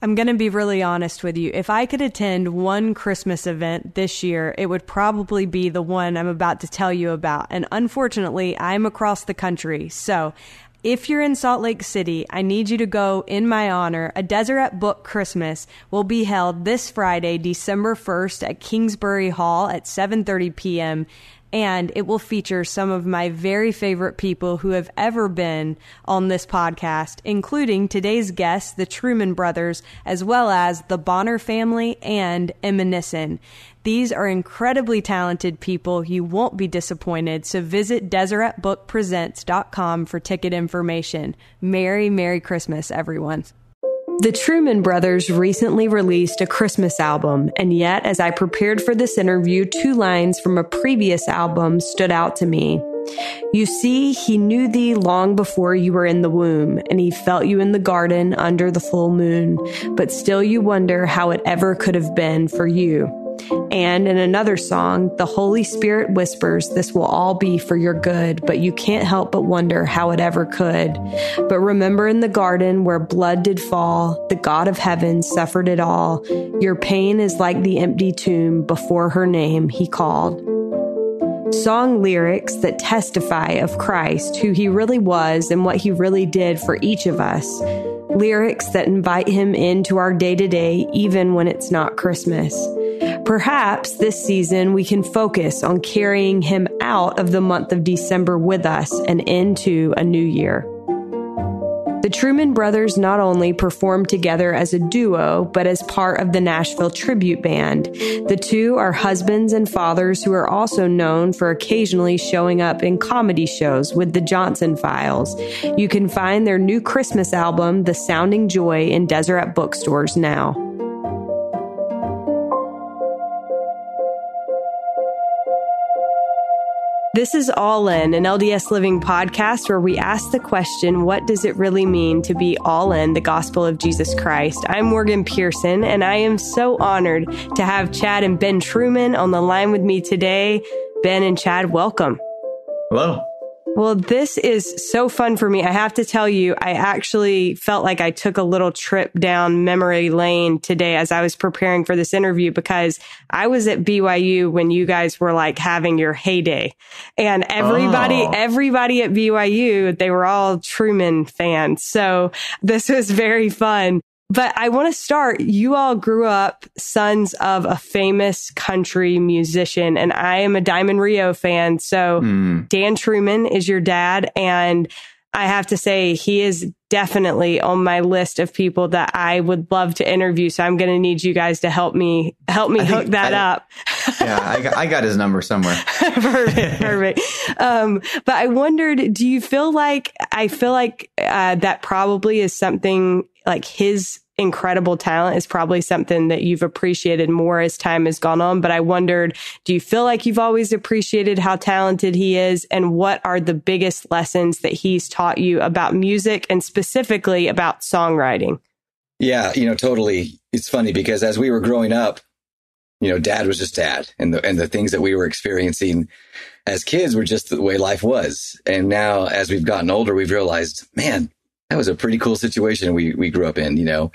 I'm going to be really honest with you. If I could attend one Christmas event this year, it would probably be the one I'm about to tell you about. And unfortunately, I'm across the country. So if you're in Salt Lake City, I need you to go in my honor. A Deseret Book Christmas will be held this Friday, December 1st at Kingsbury Hall at 7:30 p.m and it will feature some of my very favorite people who have ever been on this podcast, including today's guests, the Truman Brothers, as well as the Bonner family and Eminison. These are incredibly talented people. You won't be disappointed. So visit DeseretBookPresents.com for ticket information. Merry, Merry Christmas, everyone. The Truman Brothers recently released a Christmas album, and yet, as I prepared for this interview, two lines from a previous album stood out to me. You see, he knew thee long before you were in the womb, and he felt you in the garden under the full moon, but still you wonder how it ever could have been for you. And in another song, the Holy Spirit whispers, This will all be for your good, but you can't help but wonder how it ever could. But remember in the garden where blood did fall, the God of heaven suffered it all. Your pain is like the empty tomb before her name he called. Song lyrics that testify of Christ, who he really was and what he really did for each of us. Lyrics that invite him into our day to day, even when it's not Christmas. Perhaps this season we can focus on carrying him out of the month of December with us and into a new year. The Truman Brothers not only performed together as a duo, but as part of the Nashville Tribute Band. The two are husbands and fathers who are also known for occasionally showing up in comedy shows with the Johnson Files. You can find their new Christmas album, The Sounding Joy, in Deseret bookstores now. This is All In, an LDS Living podcast where we ask the question, what does it really mean to be all in the gospel of Jesus Christ? I'm Morgan Pearson, and I am so honored to have Chad and Ben Truman on the line with me today. Ben and Chad, welcome. Hello. Well, this is so fun for me. I have to tell you, I actually felt like I took a little trip down memory lane today as I was preparing for this interview because I was at BYU when you guys were like having your heyday and everybody, oh. everybody at BYU, they were all Truman fans. So this was very fun. But I want to start. You all grew up sons of a famous country musician, and I am a Diamond Rio fan. So mm. Dan Truman is your dad. And I have to say, he is definitely on my list of people that I would love to interview. So I'm going to need you guys to help me, help me I hook that I, up. yeah, I got, I got his number somewhere. perfect. Perfect. Um, but I wondered, do you feel like, I feel like, uh, that probably is something like his incredible talent is probably something that you've appreciated more as time has gone on. But I wondered, do you feel like you've always appreciated how talented he is? And what are the biggest lessons that he's taught you about music and specifically about songwriting? Yeah, you know, totally. It's funny because as we were growing up, you know, dad was just dad and the, and the things that we were experiencing as kids were just the way life was. And now as we've gotten older, we've realized, man, that was a pretty cool situation we, we grew up in, you know,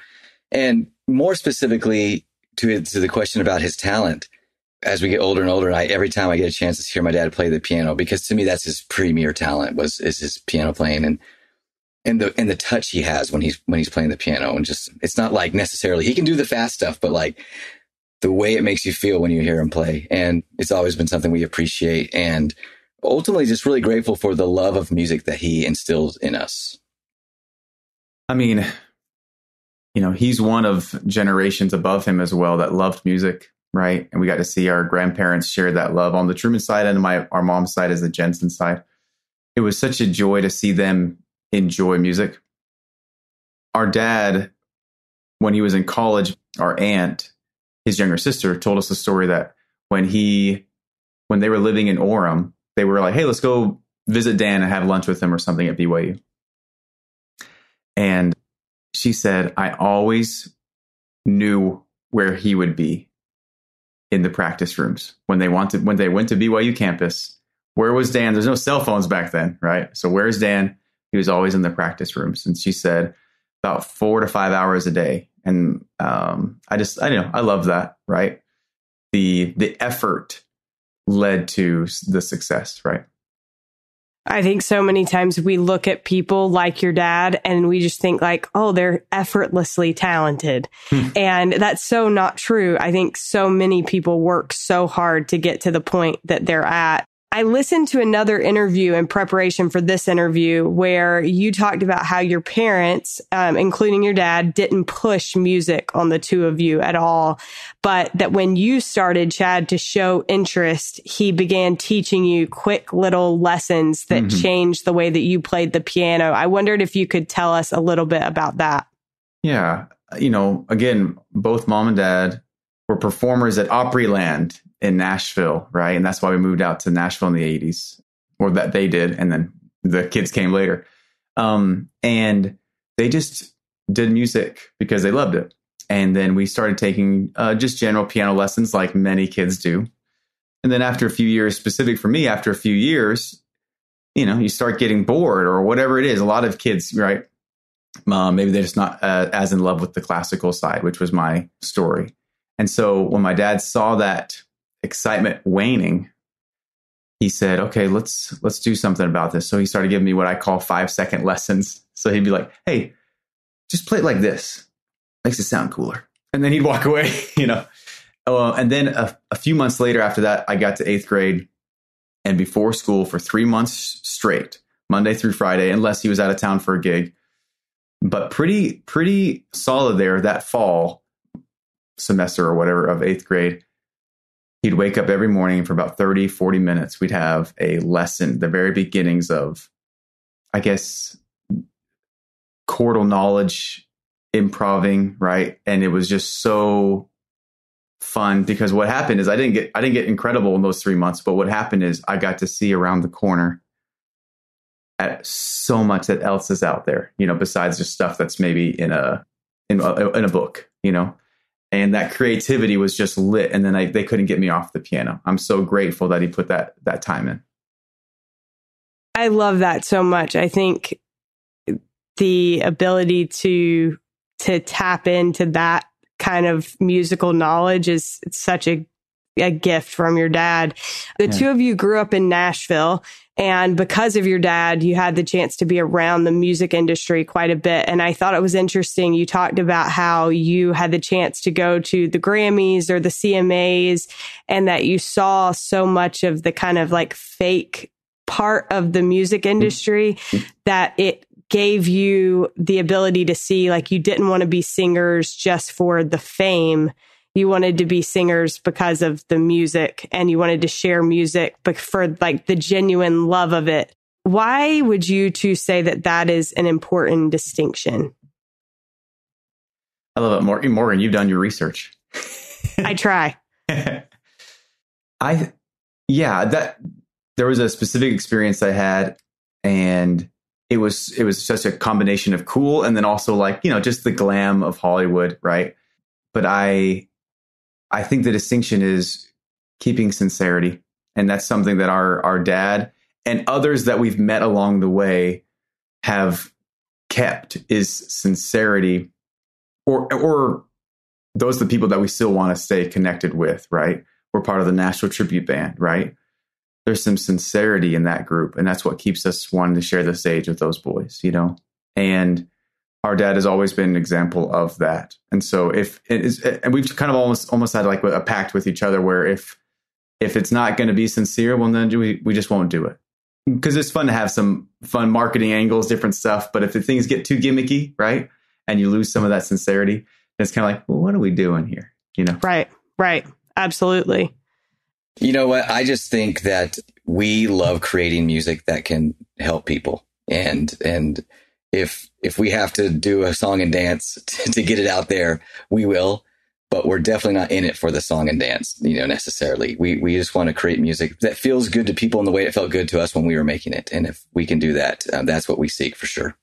and more specifically to, it to the question about his talent, as we get older and older, I, every time I get a chance to hear my dad play the piano, because to me, that's his premier talent was, is his piano playing and, and the, and the touch he has when he's, when he's playing the piano and just, it's not like necessarily he can do the fast stuff, but like the way it makes you feel when you hear him play. And it's always been something we appreciate and ultimately just really grateful for the love of music that he instills in us. I mean, you know, he's one of generations above him as well that loved music, right? And we got to see our grandparents share that love on the Truman side and my our mom's side is the Jensen side. It was such a joy to see them enjoy music. Our dad, when he was in college, our aunt, his younger sister, told us a story that when he when they were living in Orem, they were like, "Hey, let's go visit Dan and have lunch with him or something at BYU." And she said, I always knew where he would be in the practice rooms when they wanted when they went to BYU campus. Where was Dan? There's no cell phones back then, right? So where's Dan? He was always in the practice rooms. And she said about four to five hours a day, And um, I just, I know, I love that, right? The the effort led to the success, right? I think so many times we look at people like your dad and we just think like, oh, they're effortlessly talented. Hmm. and that's so not true. I think so many people work so hard to get to the point that they're at. I listened to another interview in preparation for this interview where you talked about how your parents, um, including your dad, didn't push music on the two of you at all, but that when you started, Chad, to show interest, he began teaching you quick little lessons that mm-hmm. changed the way that you played the piano. I wondered if you could tell us a little bit about that. Yeah. You know, again, both mom and dad were performers at Opryland in Nashville, right? And that's why we moved out to Nashville in the 80s, or that they did. And then the kids came later. Um, and they just did music because they loved it. And then we started taking uh, just general piano lessons like many kids do. And then after a few years, specific for me, after a few years, you know, you start getting bored or whatever it is. A lot of kids, right? Uh, maybe they're just not uh, as in love with the classical side, which was my story. And so when my dad saw that excitement waning, he said, "Okay, let's let's do something about this." So he started giving me what I call five second lessons. So he'd be like, "Hey, just play it like this. Makes it sound cooler." And then he'd walk away, you know. Uh, and then a, a few months later, after that, I got to eighth grade, and before school for three months straight, Monday through Friday, unless he was out of town for a gig, but pretty pretty solid there that fall semester or whatever of eighth grade he'd wake up every morning for about 30, 40 minutes. We'd have a lesson, the very beginnings of, I guess, chordal knowledge, improving, right? And it was just so fun because what happened is I didn't get I didn't get incredible in those three months, but what happened is I got to see around the corner at so much that else is out there, you know, besides just stuff that's maybe in a in a, in a book, you know and that creativity was just lit and then I, they couldn't get me off the piano. I'm so grateful that he put that that time in. I love that so much. I think the ability to to tap into that kind of musical knowledge is such a a gift from your dad. The yeah. two of you grew up in Nashville. And because of your dad, you had the chance to be around the music industry quite a bit. And I thought it was interesting. You talked about how you had the chance to go to the Grammys or the CMAs and that you saw so much of the kind of like fake part of the music mm-hmm. industry that it gave you the ability to see like you didn't want to be singers just for the fame you wanted to be singers because of the music and you wanted to share music but for like the genuine love of it. Why would you two say that that is an important distinction? I love it. Morgan, Morgan you've done your research. I try. I, yeah, that there was a specific experience I had and it was, it was such a combination of cool and then also like, you know, just the glam of Hollywood. Right. But I, I think the distinction is keeping sincerity. And that's something that our, our dad and others that we've met along the way have kept is sincerity or, or those are the people that we still want to stay connected with, right? We're part of the Nashville Tribute Band, right? There's some sincerity in that group. And that's what keeps us wanting to share the stage with those boys, you know? And our dad has always been an example of that. And so if it is, and we've kind of almost almost had like a pact with each other where if if it's not going to be sincere, well then we we just won't do it because it's fun to have some fun marketing angles, different stuff. But if the things get too gimmicky, right, and you lose some of that sincerity, it's kind of like, well, what are we doing here? You know? Right. Right. Absolutely. You know what? I just think that we love creating music that can help people, and and if if we have to do a song and dance to, get it out there, we will. But we're definitely not in it for the song and dance, you know, necessarily. We we just want to create music that feels good to people in the way it felt good to us when we were making it. And if we can do that, uh, that's what we seek for sure.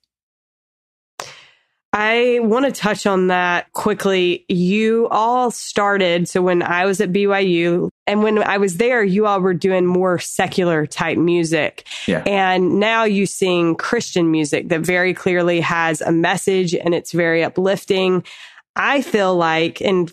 I want to touch on that quickly. You all started. So when I was at BYU and when I was there, you all were doing more secular type music. Yeah. And now you sing Christian music that very clearly has a message and it's very uplifting. I feel like, and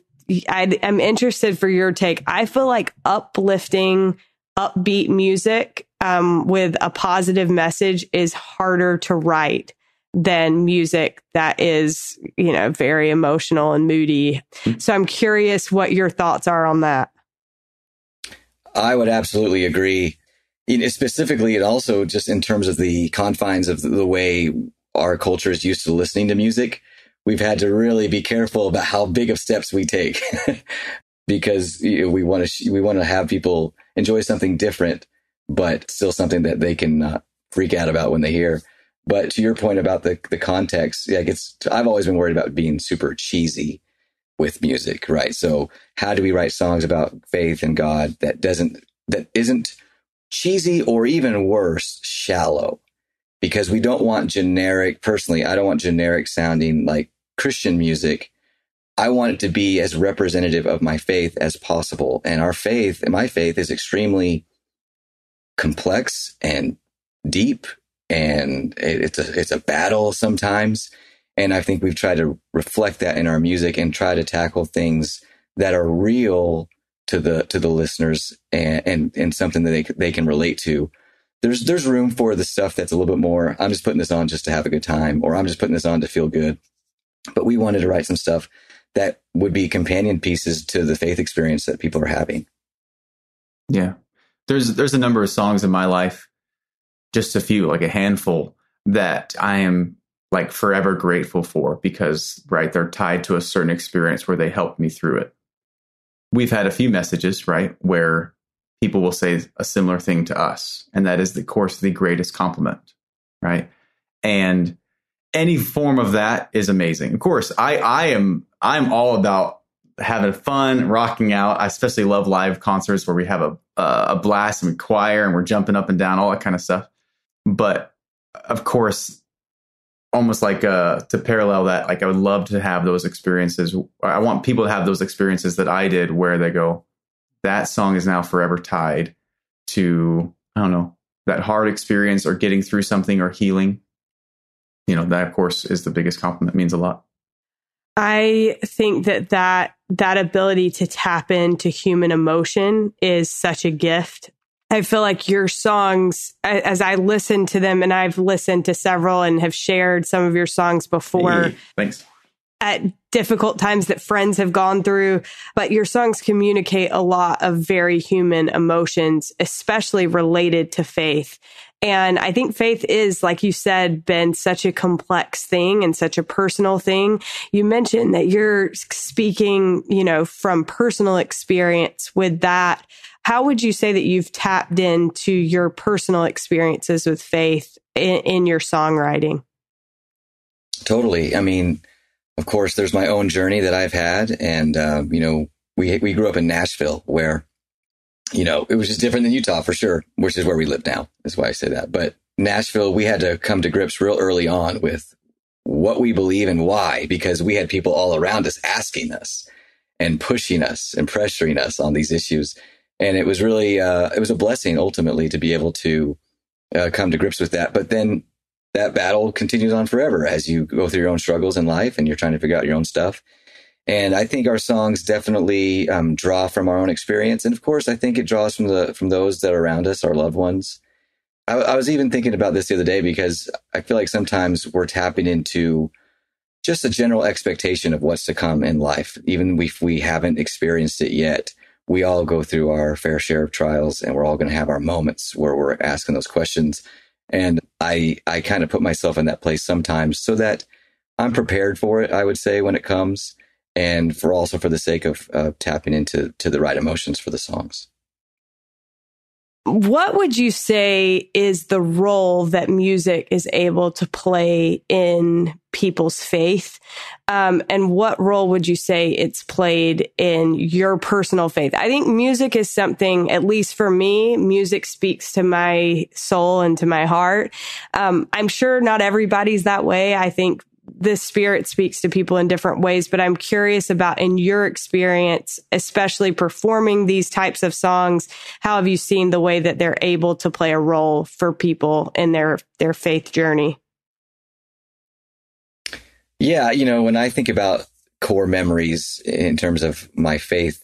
I, am interested for your take. I feel like uplifting, upbeat music um, with a positive message is harder to write than music that is, you know, very emotional and moody. Mm-hmm. So I'm curious what your thoughts are on that. I would absolutely agree. specifically, and also just in terms of the confines of the way our culture is used to listening to music, we've had to really be careful about how big of steps we take because you know, we want to we want to have people enjoy something different, but still something that they can uh, freak out about when they hear. But to your point about the the context, it's I've always been worried about being super cheesy with music, right? So how do we write songs about faith and God that doesn't that isn't cheesy or even worse, shallow? Because we don't want generic, personally, I don't want generic sounding like Christian music. I want it to be as representative of my faith as possible. And our faith, and my faith is extremely complex and deep and it's a it's a battle sometimes. And I think we've tried to reflect that in our music and try to tackle things that are real to the to the listeners and and, and something that they they can relate to. There's there's room for the stuff that's a little bit more. I'm just putting this on just to have a good time, or I'm just putting this on to feel good. But we wanted to write some stuff that would be companion pieces to the faith experience that people are having. Yeah, there's there's a number of songs in my life just a few, like a handful that I am like forever grateful for because, right, they're tied to a certain experience where they helped me through it. We've had a few messages, right, where people will say a similar thing to us, and that is the course the greatest compliment, right? And any form of that is amazing. Of course, I I am I'm all about having fun, rocking out. I especially love live concerts where we have a a blast and choir and we're jumping up and down, all that kind of stuff. But of course, almost like uh, to parallel that, like I would love to have those experiences. I want people to have those experiences that I did where they go, that song is now forever tied to, I don't know, that hard experience or getting through something or healing. You know, that of course is the biggest compliment, means a lot. I think that that that ability to tap into human emotion is such a gift I feel like your songs, as I listen to them, and I've listened to several and have shared some of your songs before. Hey, thanks. At difficult times that friends have gone through, but your songs communicate a lot of very human emotions, especially related to faith. And I think faith is, like you said, been such a complex thing and such a personal thing. You mentioned that you're speaking, you know, from personal experience with that. How would you say that you've tapped into your personal experiences with faith in, in your songwriting? Totally. I mean, of course, there's my own journey that I've had, and uh, you know, we we grew up in Nashville, where you know it was just different than Utah for sure, which is where we live now. That's why I say that. But Nashville, we had to come to grips real early on with what we believe and why, because we had people all around us asking us and pushing us and pressuring us on these issues and it was really uh, it was a blessing ultimately to be able to uh, come to grips with that. But then that battle continues on forever as you go through your own struggles in life and you're trying to figure out your own stuff. And I think our songs definitely um, draw from our own experience, and of course, I think it draws from the from those that are around us, our loved ones. I, I was even thinking about this the other day because I feel like sometimes we're tapping into just a general expectation of what's to come in life, even if we haven't experienced it yet we all go through our fair share of trials and we're all going to have our moments where we're asking those questions. And I, I kind of put myself in that place sometimes so that I'm prepared for it, I would say, when it comes. And for also for the sake of uh, tapping into to the right emotions for the songs. What would you say is the role that music is able to play in people's faith? Um, and what role would you say it's played in your personal faith? I think music is something, at least for me, music speaks to my soul and to my heart. Um, I'm sure not everybody's that way. I think the spirit speaks to people in different ways, but I'm curious about in your experience, especially performing these types of songs, how have you seen the way that they're able to play a role for people in their, their faith journey? Yeah. You know, when I think about core memories in terms of my faith,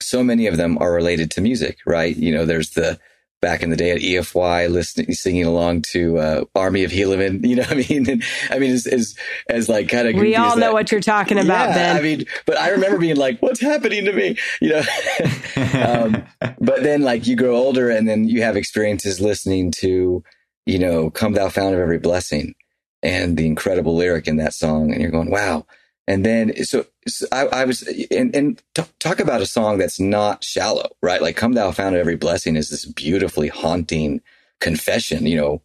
so many of them are related to music, right? You know, there's the back in the day at EFY, listening, singing along to uh, Army of Helaman. You know, I mean, and, I mean, as, as, as like kind of we all know what you're talking about. Yeah, ben. I mean, but I remember being like, "What's happening to me?" You know. um, but then, like, you grow older, and then you have experiences listening to, you know, "Come Thou Fount of Every Blessing," and the incredible lyric in that song, and you're going, "Wow." And then, so, so I, I, was, and, and t- talk about a song that's not shallow, right? Like, Come Thou Fount of Every Blessing is this beautifully haunting confession, you know,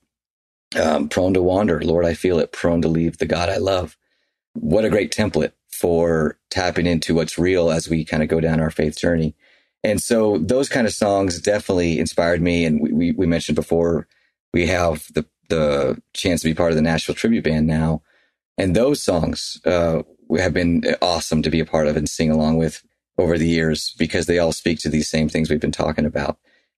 um, prone to wander. Lord, I feel it, prone to leave the God I love. What a great template for tapping into what's real as we kind of go down our faith journey. And so those kind of songs definitely inspired me. And we, we, we mentioned before, we have the, the chance to be part of the Nashville Tribute Band now. And those songs, uh, have been awesome to be a part of and sing along with over the years because they all speak to these same things we've been talking about.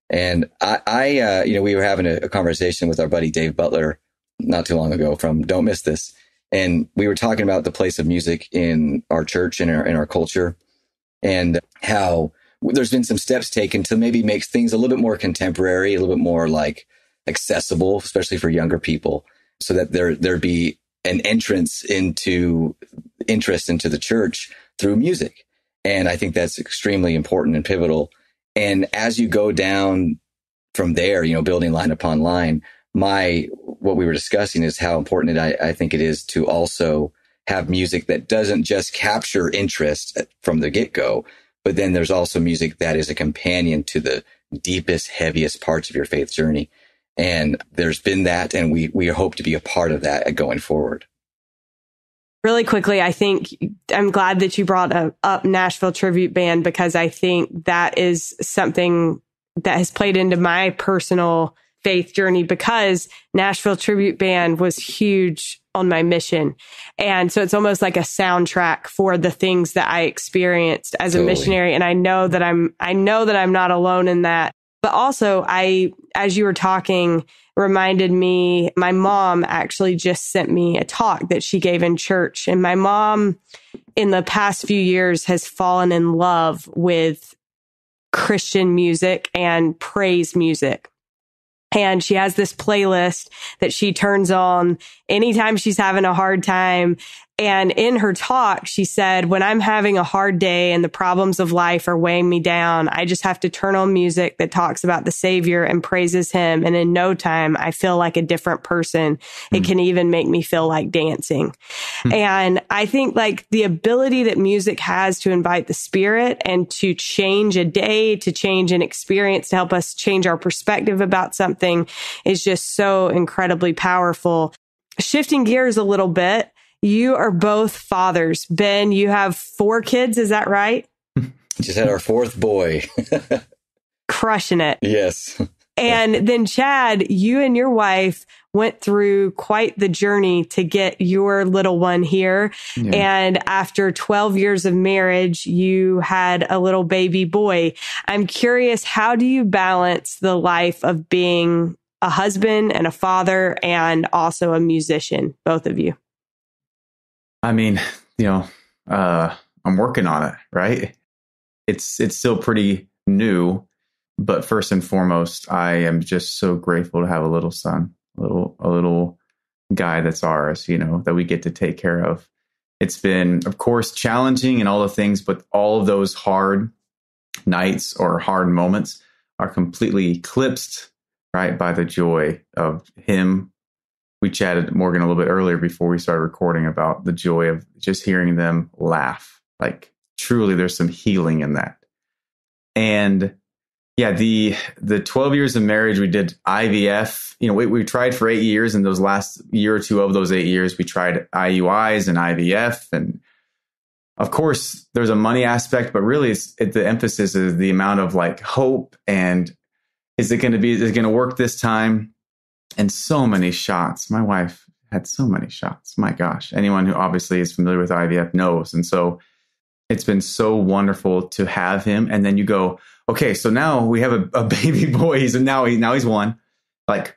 And I, I uh, you know, we were having a, a, conversation with our buddy Dave Butler not too long ago from Don't Miss This. And we were talking about the place of music in our church and our, in our culture and how there's been some steps taken to maybe make things a little bit more contemporary, a little bit more like accessible, especially for younger people so that there, there'd be an entrance into interest into the church through music. And I think that's extremely important and pivotal. And as you go down from there, you know, building line upon line, my, what we were discussing is how important I, I think it is to also have music that doesn't just capture interest from the get go, but then there's also music that is a companion to the deepest, heaviest parts of your faith journey. And there's been that, and we, we hope to be a part of that going forward. Really quickly, I think I'm glad that you brought up Nashville Tribute Band because I think that is something that has played into my personal faith journey because Nashville Tribute Band was huge on my mission. And so it's almost like a soundtrack for the things that I experienced as totally. a missionary. And I know that I'm, I know that I'm not alone in that. But also, I, as you were talking, reminded me, my mom actually just sent me a talk that she gave in church. And my mom, in the past few years, has fallen in love with Christian music and praise music. And she has this playlist that she turns on anytime she's having a hard time. And in her talk, she said, when I'm having a hard day and the problems of life are weighing me down, I just have to turn on music that talks about the savior and praises him. And in no time, I feel like a different person. Mm. It hmm. can even make me feel like dancing. Mm. And I think like the ability that music has to invite the spirit and to change a day, to change an experience, to help us change our perspective about something is just so incredibly powerful. Shifting gears a little bit you are both fathers. Ben, you have four kids. Is that right? Just had our fourth boy. Crushing it. Yes. And then, Chad, you and your wife went through quite the journey to get your little one here. Yeah. And after 12 years of marriage, you had a little baby boy. I'm curious, how do you balance the life of being a husband and a father and also a musician, both of you? I mean, you know, uh, I'm working on it, right? It's it's still pretty new, but first and foremost, I am just so grateful to have a little son, a little a little guy that's ours, you know, that we get to take care of. It's been, of course, challenging and all the things, but all of those hard nights or hard moments are completely eclipsed, right, by the joy of him we chatted Morgan a little bit earlier before we started recording about the joy of just hearing them laugh. Like truly there's some healing in that. And yeah, the the 12 years of marriage we did IVF. You know, we, we tried for eight years, and those last year or two of those eight years, we tried IUIs and IVF, and of course, there's a money aspect, but really, it's it, the emphasis is the amount of like hope and is it going to be is it going to work this time? And so many shots. My wife had so many shots. My gosh, anyone who obviously is familiar with IVF knows. And so it's been so wonderful to have him. And then you go, okay, so now we have a, a baby boy. He's now he now he's one. Like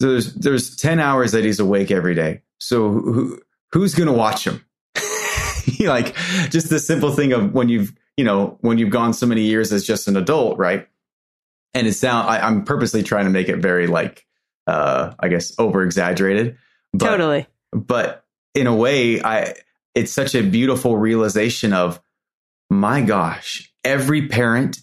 there's there's ten hours that he's awake every day. So who, who's going to watch him? like just the simple thing of when you've, you know, when you've gone so many years as just an adult, right? And it's now I, I'm purposely trying to make it very like, uh, I guess over exaggerated. Totally. But in a way, I, it's such a beautiful realization of, my gosh, every parent,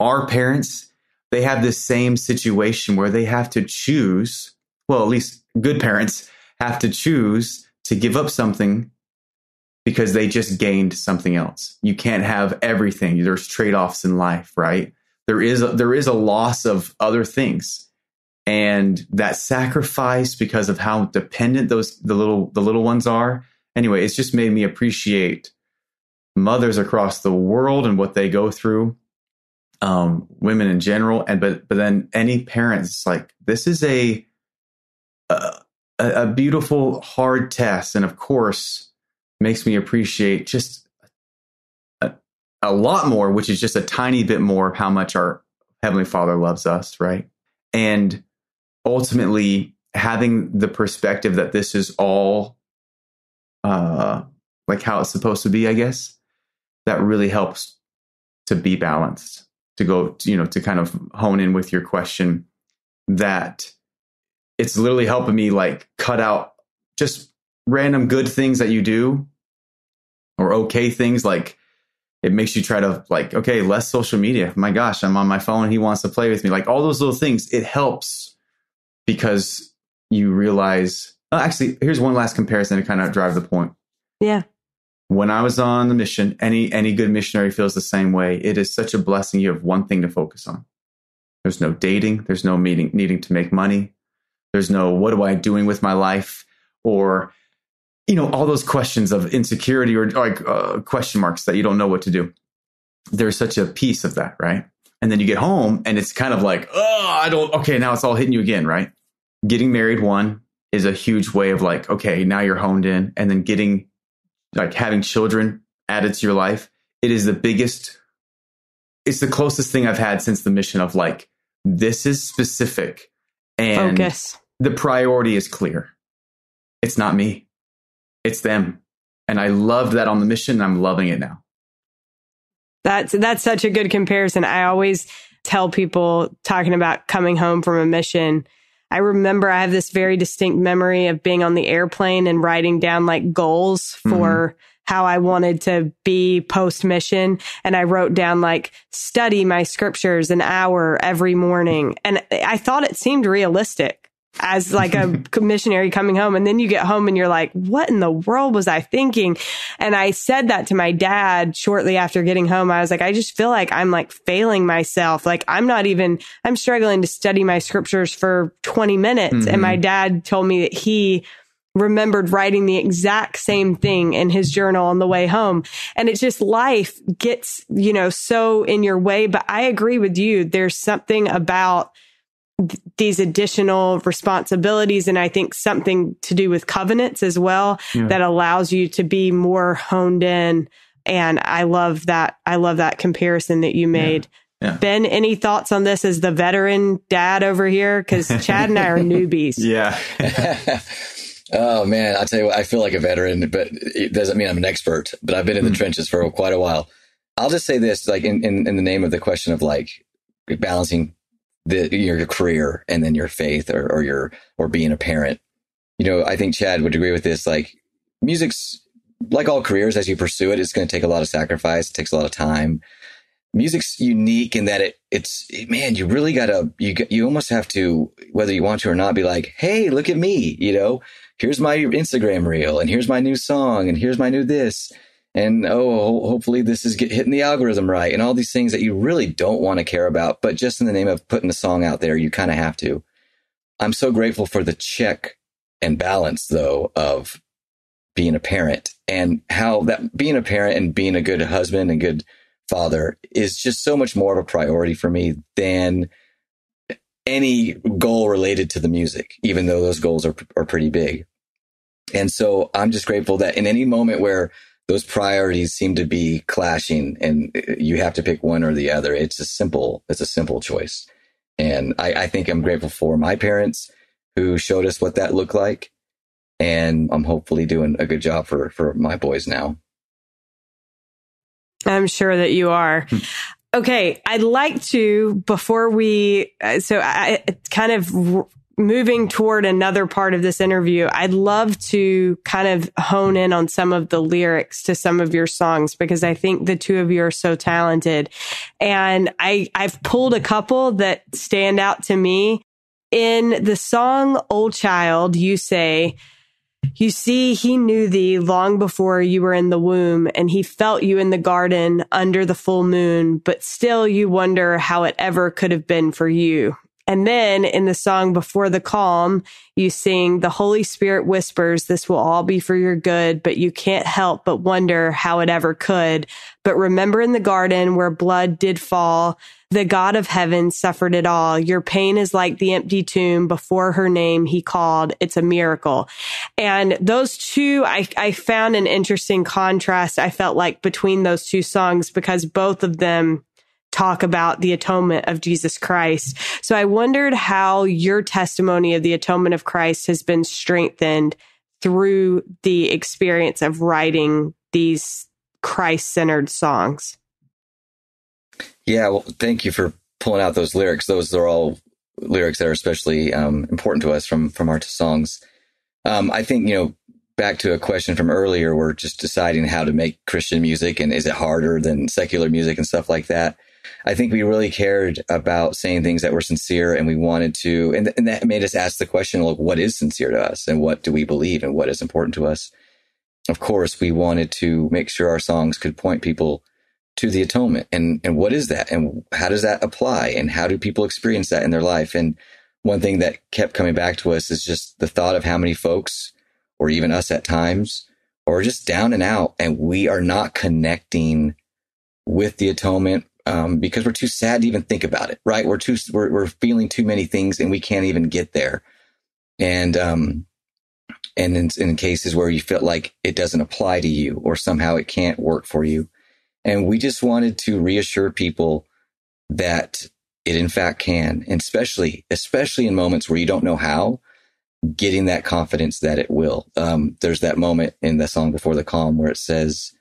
our parents, they have this same situation where they have to choose. Well, at least good parents have to choose to give up something because they just gained something else. You can't have everything. There's trade-offs in life, right? There is a, there is a loss of other things. And that sacrifice because of how dependent those the little the little ones are. Anyway, it's just made me appreciate mothers across the world and what they go through, um, women in general, and but but then any parents like this is a, a a beautiful hard test, and of course makes me appreciate just a, a lot more, which is just a tiny bit more of how much our heavenly Father loves us, right? And ultimately having the perspective that this is all uh like how it's supposed to be, I guess that really helps to be balanced to go you know to kind of hone in with your question that it's literally helping me like cut out just random good things that you do or okay things like it makes you try to like okay less social media. My gosh i'm on my phone he wants to play with me. Like all those little things it helps because you realize oh, actually here's one last comparison to kind of drive the point yeah when I was on the mission, any any good missionary feels the same way. It is such a blessing. You have one thing to focus on. There's no dating. There's no meeting, needing to make money. There's no what am I doing with my life, or you know all those questions of insecurity or like uh, question marks that you don't know what to do. There's such a peace of that, right? And then you get home and it's kind of like, oh, I don't. Okay, now it's all hitting you again, right? Getting married, one is a huge way of like, okay, now you're honed in, and then getting like having children added to your life, it is the biggest, it's the closest thing I've had since the mission of like, this is specific and Focus. the priority is clear. It's not me, it's them. And I loved that on the mission. And I'm loving it now. That's, that's such a good comparison. I always tell people talking about coming home from a mission I remember I have this very distinct memory of being on the airplane and writing down like goals for mm-hmm. how I wanted to be post mission. And I wrote down like study my scriptures an hour every morning. And I thought it seemed realistic as like a missionary coming home. And then you get home and you're like, what in the world was I thinking? And I said that to my dad shortly after getting home. I was like, I just feel like I'm like failing myself. Like I'm not even, I'm struggling to study my scriptures for 20 minutes. Mm-hmm. And my mm-hmm. dad told me that he remembered writing the exact same thing in his journal on the way home. And it's just life gets, you know, so in your way. But I agree with you. There's something about these additional responsibilities and I think something to do with covenants as well yeah. that allows you to be more honed in and I love that I love that comparison that you made. Yeah. Yeah. Ben, any thoughts on this as the veteran dad over here? Because Chad and I are newbies. Yeah. oh man, I'll tell you what, I feel like a veteran, but it doesn't mean I'm an expert. But I've been in the mm. trenches for quite a while. I'll just say this, like in, in, in the name of the question of like balancing the, your career and then your faith or, or your, or being a parent. You know, I think Chad would agree with this. Like music's like all careers as you pursue it, it's going to take a lot of sacrifice. It takes a lot of time. Music's unique in that it, it's, man, you really gotta, you, you almost have to, whether you want to or not, be like, Hey, look at me, you know, here's my Instagram reel and here's my new song and here's my new this and oh, hopefully this is hitting the algorithm right, and all these things that you really don't want to care about, but just in the name of putting the song out there, you kind of have to. I'm so grateful for the check and balance, though, of being a parent and how that being a parent and being a good husband and good father is just so much more of a priority for me than any goal related to the music, even though those goals are, are pretty big. And so I'm just grateful that in any moment where those priorities seem to be clashing and you have to pick one or the other. It's a simple, it's a simple choice. And I, I think I'm grateful for my parents who showed us what that looked like. And I'm hopefully doing a good job for, for my boys now. I'm sure that you are. Hmm. Okay, I'd like to before we uh, so I kind of moving toward another part of this interview, I'd love to kind of hone in on some of the lyrics to some of your songs because I think the two of you are so talented. And I, I've pulled a couple that stand out to me. In the song Old Child, you say, you see, he knew thee long before you were in the womb, and he felt you in the garden under the full moon, but still you wonder how it ever could have been for you. And then in the song Before the Calm, you sing, The Holy Spirit whispers, This will all be for your good, but you can't help but wonder how it ever could. But remember in the garden where blood did fall, the God of heaven suffered it all. Your pain is like the empty tomb before her name he called. It's a miracle. And those two, I, I found an interesting contrast. I felt like between those two songs because both of them talk about the atonement of Jesus Christ. So I wondered how your testimony of the atonement of Christ has been strengthened through the experience of writing these Christ centered songs. Yeah, well, thank you for pulling out those lyrics. Those are all lyrics that are especially um, important to us from from our songs. Um, I think you know back to a question from earlier. We're just deciding how to make Christian music, and is it harder than secular music and stuff like that. I think we really cared about saying things that were sincere and we wanted to, and, and that made us ask the question, like, what is sincere to us and what do we believe and what is important to us? Of course, we wanted to make sure our songs could point people to the atonement and, and what is that and how does that apply and how do people experience that in their life? And one thing that kept coming back to us is just the thought of how many folks or even us at times or just down and out and we are not connecting with the atonement um, because we're too sad to even think about it, right? We're too, we're, we're feeling too many things and we can't even get there. And, um, and in, in cases where you feel like it doesn't apply to you or somehow it can't work for you. And we just wanted to reassure people that it in fact can, and especially, especially in moments where you don't know how, getting that confidence that it will. Um, there's that moment in the song before the calm where it says,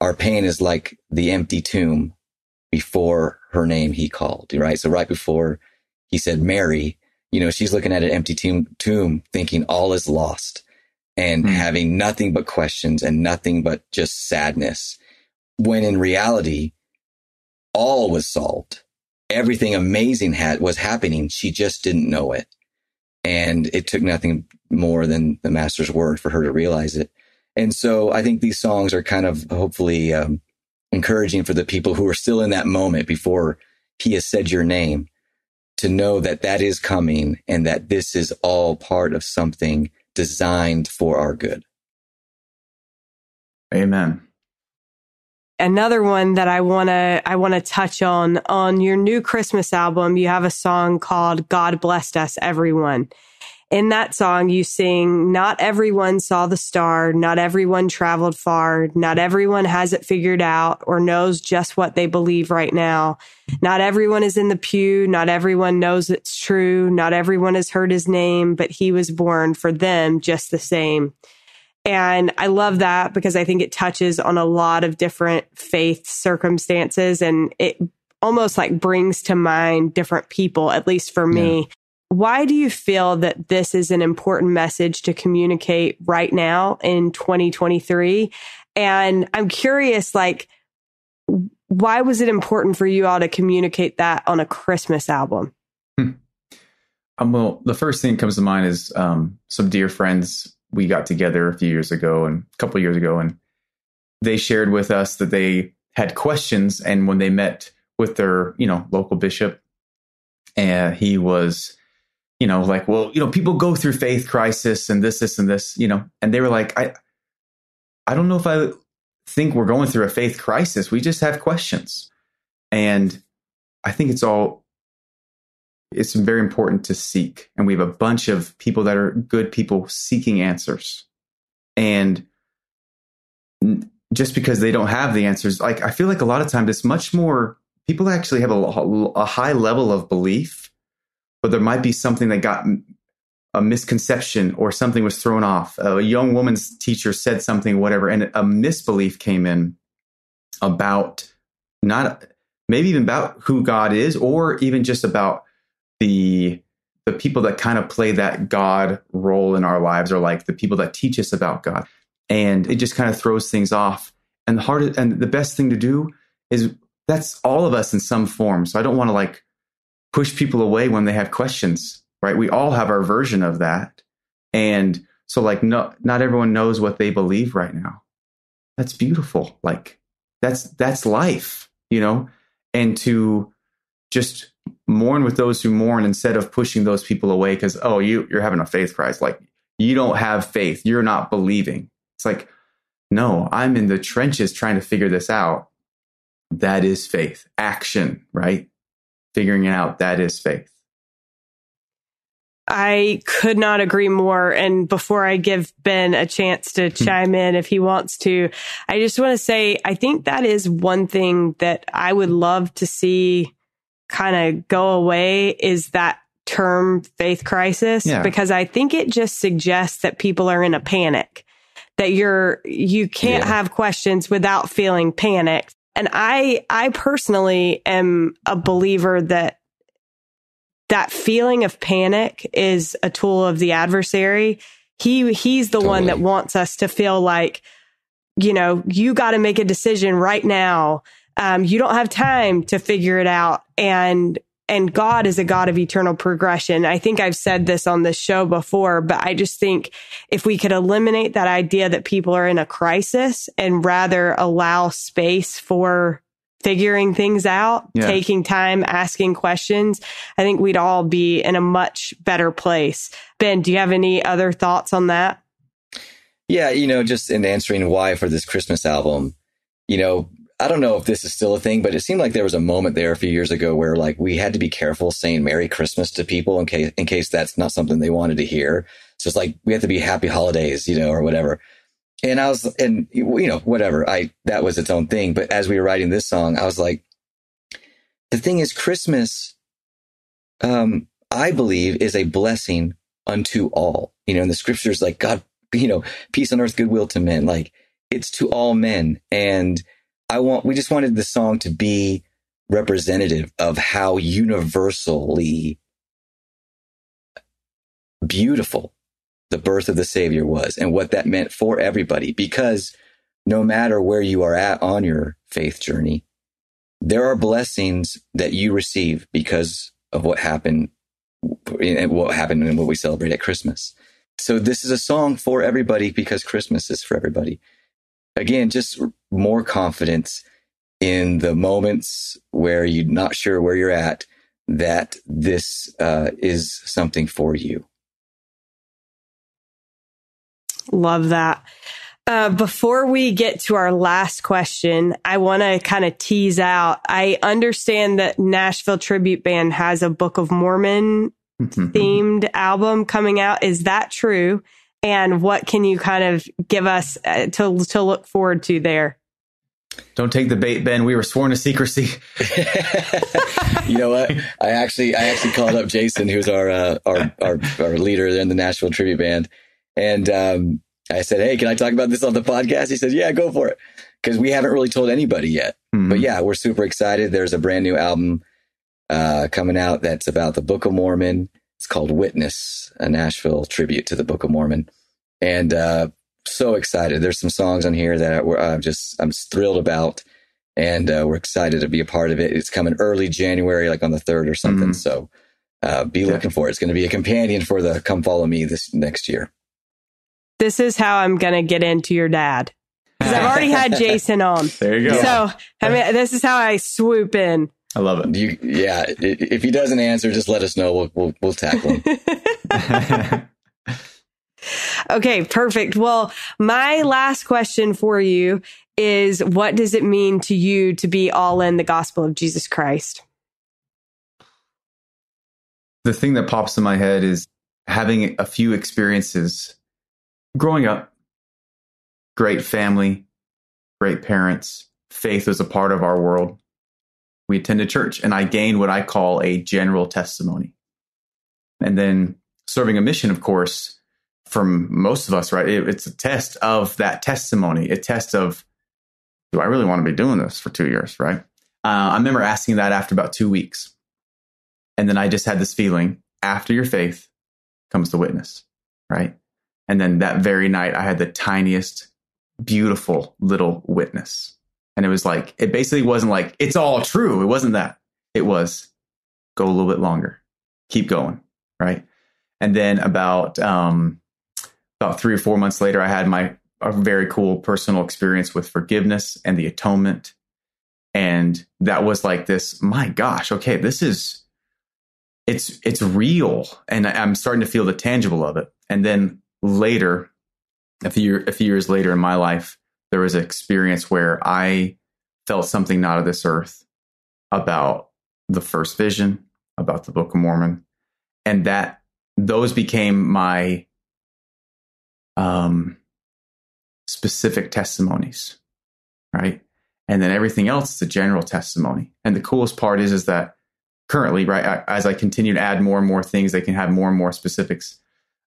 our pain is like the empty tomb before her name he called, right? So right before he said Mary, you know, she's looking at an empty tomb, tomb thinking all is lost and mm-hmm. having nothing but questions and nothing but just sadness. When in reality, all was solved. Everything amazing had was happening. She just didn't know it. And it took nothing more than the master's word for her to realize it. And so I think these songs are kind of hopefully um, encouraging for the people who are still in that moment before he has said your name to know that that is coming and that this is all part of something designed for our good. Amen. Another one that I want to I want to touch on on your new Christmas album, you have a song called God Blessed Us Everyone in that song, you sing, Not everyone saw the star, not everyone traveled far, not everyone has it figured out or knows just what they believe right now. Not everyone is in the pew, not everyone knows it's true, not everyone has heard his name, but he was born for them just the same. And I love that because I think it touches on a lot of different faith circumstances and it almost like brings to mind different people, at least for me. Yeah why do you feel that this is an important message to communicate right now in 2023? And I'm curious, like, why was it important for you all to communicate that on a Christmas album? Hmm. Um, well, the first thing that comes to mind is um, some dear friends we got together a few years ago and a couple years ago, and they shared with us that they had questions, and when they met with their, you know, local bishop, and he was you know, like, well, you know, people go through faith crisis and this, this, and this, you know, and they were like, I, I don't know if I think we're going through a faith crisis. We just have questions. And I think it's all, it's very important to seek. And we have a bunch of people that are good people seeking answers. And just because they don't have the answers, like, I feel like a lot of times it's much more, people actually have a, a high level of belief but there might be something that got a misconception or something was thrown off. A young woman's teacher said something, whatever, and a misbelief came in about not maybe even about who God is, or even just about the the people that kind of play that God role in our lives, or like the people that teach us about God. And it just kind of throws things off. And the hardest and the best thing to do is that's all of us in some form. So I don't want to like push people away when they have questions, right? We all have our version of that. And so like no not everyone knows what they believe right now. That's beautiful. Like that's that's life, you know? And to just mourn with those who mourn instead of pushing those people away because oh you you're having a faith crisis like you don't have faith you're not believing it's like no i'm in the trenches trying to figure this out that is faith action right figuring it out that is faith I could not agree more. And before I give Ben a chance to hmm. chime in if he wants to, I just want to say, I think that is one thing that I would love to see kind of go away is that term faith crisis yeah. because I think it just suggests that people are in a panic that you're you can't yeah. have questions without feeling panicked and I I personally am a believer that that feeling of panic is a tool of the adversary he he's the totally. one that wants us to feel like you know you got to make a decision right now um, you don't have time to figure it out. And, and God is a God of eternal progression. I think I've said this on this show before, but I just think if we could eliminate that idea that people are in a crisis and rather allow space for figuring things out, yeah. taking time, asking questions, I think we'd all be in a much better place. Ben, do you have any other thoughts on that? Yeah, you know, just in answering why for this Christmas album, you know, I don't know if this is still a thing, but it seemed like there was a moment there a few years ago where like we had to be careful saying Merry Christmas to people in case in case that's not something they wanted to hear. So it's like we have to be Happy Holidays, you know, or whatever. And I was, and you know, whatever. I that was its own thing. But as we were writing this song, I was like, the thing is, Christmas, um, I believe, is a blessing unto all. You know, in the scriptures, like God, you know, peace on earth, goodwill to men. Like it's to all men, and I want, we just wanted the song to be representative of how universally beautiful the birth of the Savior was and what that meant for everybody. Because no matter where you are at on your faith journey, there are blessings that you receive because of what happened and what happened and what we celebrate at Christmas. So this is a song for everybody because Christmas is for everybody again, just more confidence in the moments where you're not sure where you're at, that this uh, is something for you. Love that. Uh, before we get to our last question, I want to kind of tease out. I understand that Nashville Tribute Band has a Book of Mormon themed album coming out. Is that true? And what can you kind of give us uh, to to look forward to there? Don't take the bait, Ben. We were sworn to secrecy. you know what? I actually, I actually called up Jason, who's our uh, our, our, our leader in the Nashville Tribute Band, and um, I said, "Hey, can I talk about this on the podcast?" He said, "Yeah, go for it," because we haven't really told anybody yet. Mm-hmm. But yeah, we're super excited. There's a brand new album uh, coming out that's about the Book of Mormon. It's called Witness, a Nashville tribute to the Book of Mormon. And uh, so excited. There's some songs on here that I'm just I'm thrilled about, and uh, we're excited to be a part of it. It's coming early January, like on the third or something. Mm-hmm. So uh, be looking for it. It's going to be a companion for the "Come Follow Me" this next year. This is how I'm going to get into your dad because I've already had Jason on. There you go. So I mean, this is how I swoop in. I love it. You, yeah. If he doesn't answer, just let us know. We'll we'll, we'll tackle him. okay, perfect. Well, my last question for you is: What does it mean to you to be all in the gospel of Jesus Christ? The thing that pops in my head is having a few experiences growing up. Great family, great parents. Faith was a part of our world we attended church and I gained what I call a general testimony. And then serving a mission, of course, from most of us, right? It, it's a test of that testimony, a test of do I really want to be doing this for two years? Right. Uh, I remember asking that after about two weeks. And then I just had this feeling after your faith comes the witness. Right. And then that very night, I had the tiniest, beautiful little witness. And it was like, it basically wasn't like, it's all true. It wasn't that. It was go a little bit longer, keep going. Right. And then about, um, about three or four months later, I had my a very cool personal experience with forgiveness and the atonement. And that was like this, my gosh, okay, this is it's it's real. And I'm starting to feel the tangible of it. And then later, a few a few years later in my life, there was an experience where I felt something not of this earth about the first vision, about the Book of Mormon. And that those became my um specific testimonies, right? And then everything else is a general testimony. And the coolest part is, is that currently, right, as I continue to add more and more things, they can have more and more specifics.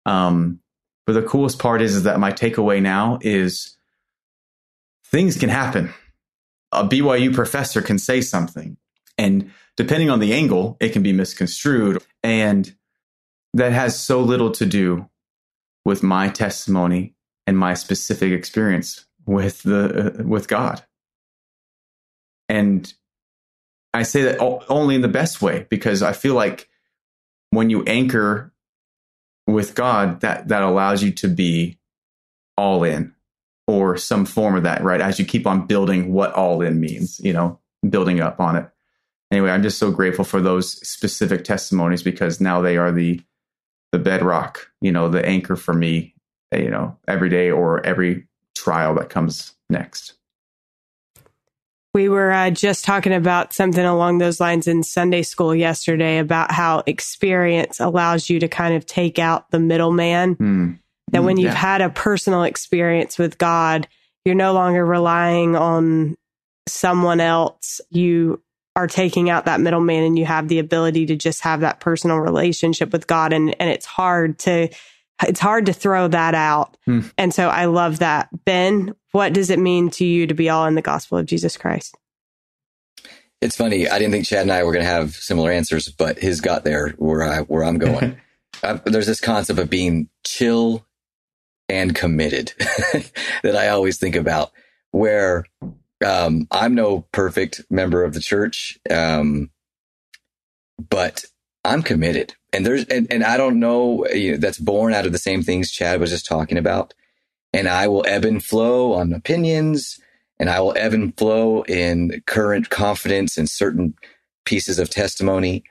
Um, but the coolest part is, is that my takeaway now is things can happen. A BYU professor can say something, and depending on the angle, it can be misconstrued. And that has so little to do with my testimony and my specific experience with the uh, with God. And I say that only in the best way because I feel like when you anchor with God, that that allows you to be all in or some form of that, right? As you keep on building what all in means, you know, building up on it. Anyway, I'm just so grateful for those specific testimonies because now they are the the bedrock, you know, the anchor for me you know, every day or every trial that comes next. We were uh, just talking about something along those lines in Sunday school yesterday about how experience allows you to kind of take out the middleman. Mm. That when you've yeah. had a personal experience with God, you're no longer relying on someone else. You are taking out that middleman and you have the ability to just have that personal relationship with God. And, and it's hard to it's hard to throw that out. Hmm. And so I love that. Ben, what does it mean to you to be all in the gospel of Jesus Christ? It's funny. I didn't think Chad and I were going to have similar answers, but his got there where I where I'm going. uh, there's this concept of being chill and committed that I always think about, where um, I'm no perfect member of the church, um, but I'm committed. And there's, and, and I don't know, you know, that's born out of the same things Chad was just talking about. And I will ebb and flow on opinions and I will ebb and flow in current confidence in certain pieces of testimony.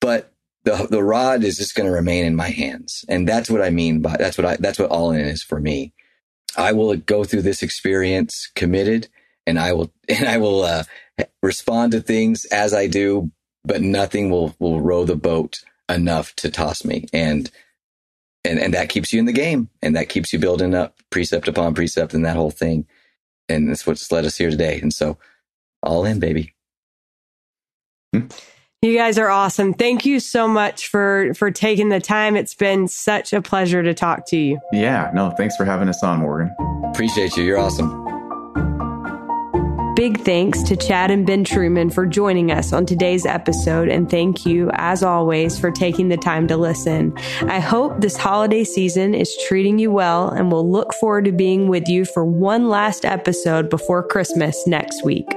But the, the rod is just going to remain in my hands. And that's what I mean by, that's what I, that's what all in is for me. I will go through this experience committed and I will, and I will, uh, respond to things as I do but nothing will will row the boat enough to toss me and and and that keeps you in the game and that keeps you building up precept upon precept and that whole thing and that's what's led us here today and so all in baby hmm. You guys are awesome. Thank you so much for for taking the time. It's been such a pleasure to talk to you. Yeah no thanks for having us on morgan. Appreciate you. You're awesome. Big thanks to Chad and Ben Truman for joining us on today's episode, and thank you, as always, for taking the time to listen. I hope this holiday season is treating you well, and we'll look forward to being with you for one last episode before Christmas next week.